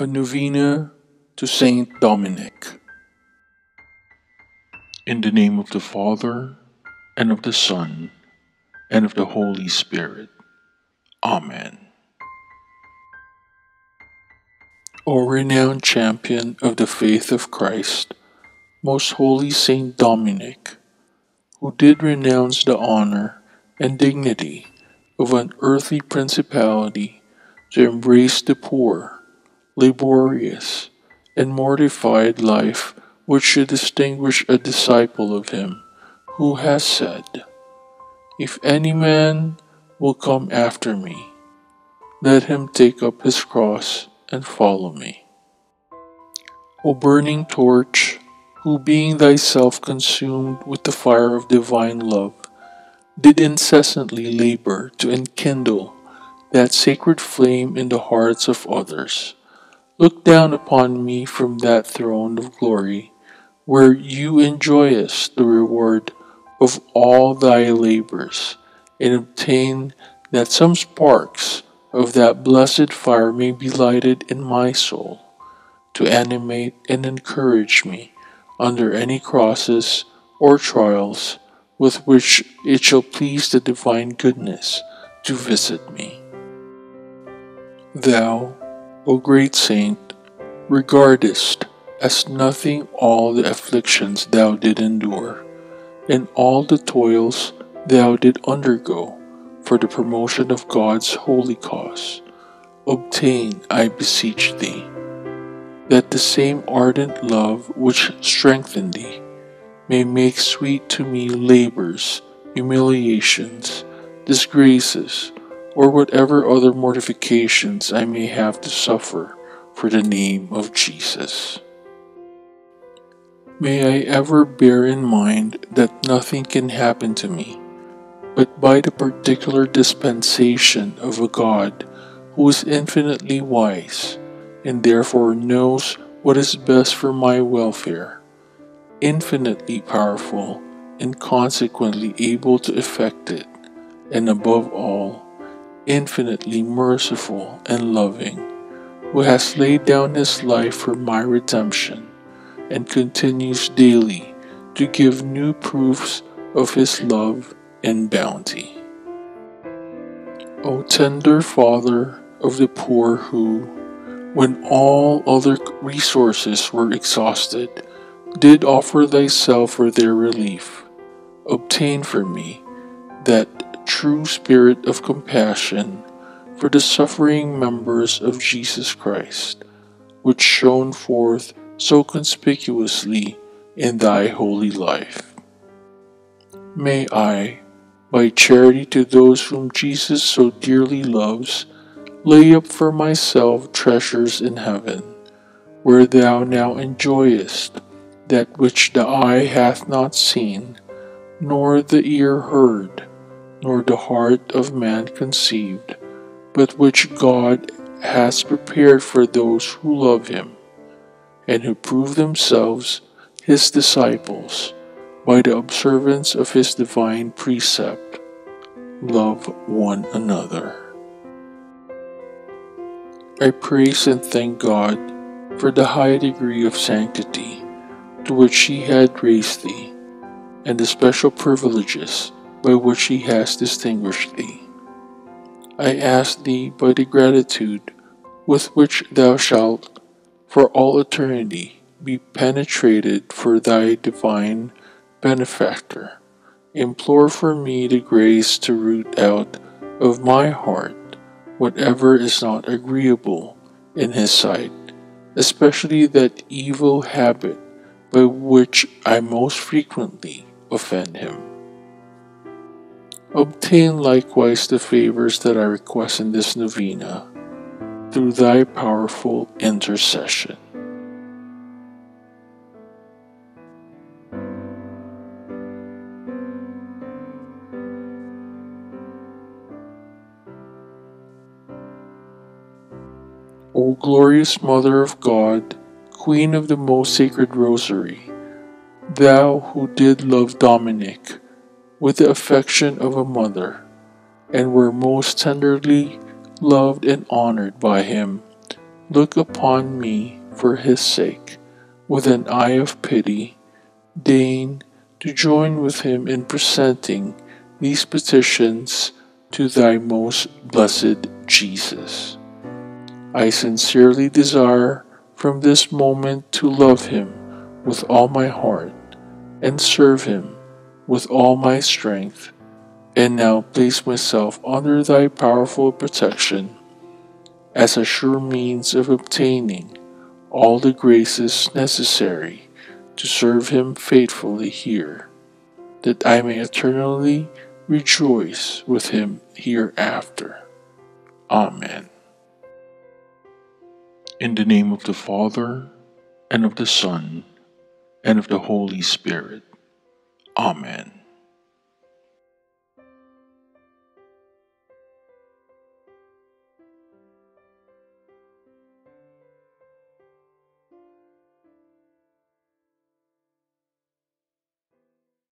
A Novena to Saint Dominic. In the name of the Father, and of the Son, and of the Holy Spirit. Amen. O renowned champion of the faith of Christ, most holy Saint Dominic, who did renounce the honor and dignity of an earthly principality to embrace the poor laborious, and mortified life which should distinguish a disciple of him who has said, If any man will come after me, let him take up his cross and follow me. O burning torch, who being thyself consumed with the fire of divine love, did incessantly labor to enkindle that sacred flame in the hearts of others Look down upon me from that throne of glory, where you enjoyest the reward of all thy labors, and obtain that some sparks of that blessed fire may be lighted in my soul, to animate and encourage me under any crosses or trials with which it shall please the divine goodness to visit me. Thou, O great saint, regardest as nothing all the afflictions thou did endure, and all the toils thou did undergo for the promotion of God's holy cause. Obtain, I beseech thee, that the same ardent love which strengthened thee may make sweet to me labors, humiliations, disgraces, or whatever other mortifications I may have to suffer for the name of Jesus. May I ever bear in mind that nothing can happen to me but by the particular dispensation of a God who is infinitely wise and therefore knows what is best for my welfare, infinitely powerful and consequently able to effect it, and above all, infinitely merciful and loving, who has laid down his life for my redemption and continues daily to give new proofs of his love and bounty. O tender Father of the poor who, when all other resources were exhausted, did offer thyself for their relief, obtain for me that true spirit of compassion for the suffering members of Jesus Christ, which shone forth so conspicuously in thy holy life. May I, by charity to those whom Jesus so dearly loves, lay up for myself treasures in heaven, where thou now enjoyest that which the eye hath not seen, nor the ear heard nor the heart of man conceived, but which God has prepared for those who love him, and who prove themselves his disciples by the observance of his divine precept love one another. I praise and thank God for the high degree of sanctity to which He had raised thee, and the special privileges by which he has distinguished thee. I ask thee by the gratitude with which thou shalt for all eternity be penetrated for thy divine benefactor. Implore for me the grace to root out of my heart whatever is not agreeable in his sight, especially that evil habit by which I most frequently offend him. Obtain likewise the favors that I request in this novena through thy powerful intercession. O glorious Mother of God, Queen of the most sacred Rosary, thou who did love Dominic, with the affection of a mother, and were most tenderly loved and honored by him, look upon me for his sake, with an eye of pity, deign to join with him in presenting these petitions to thy most blessed Jesus. I sincerely desire from this moment to love him with all my heart and serve him with all my strength, and now place myself under thy powerful protection as a sure means of obtaining all the graces necessary to serve him faithfully here, that I may eternally rejoice with him hereafter. Amen. In the name of the Father, and of the Son, and of the Holy Spirit. Amen.